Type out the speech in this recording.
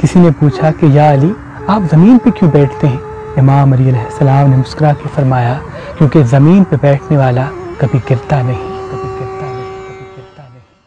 किसी ने पूछा कि, या अली, आप ज़मीन पे क्यों बैठते हैं? इमाम अली सलाम ने मुस्कुरा के फरमाया, क्योंकि ज़मीन पे बैठने वाला कभी गिरता नहीं।